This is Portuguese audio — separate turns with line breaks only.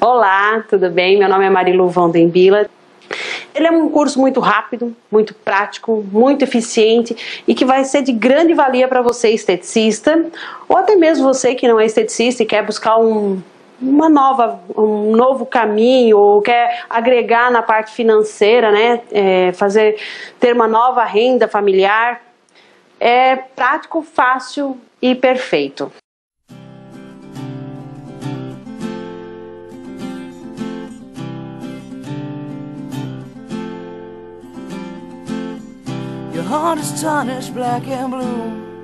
Olá, tudo bem? Meu nome é Marilu Vandembila. Ele é um curso muito rápido, muito prático, muito eficiente e que vai ser de grande valia para você esteticista ou até mesmo você que não é esteticista e quer buscar um, uma nova, um novo caminho ou quer agregar na parte financeira, né? É, fazer ter uma nova renda familiar. É prático, fácil e perfeito. Your heart is tarnished black and blue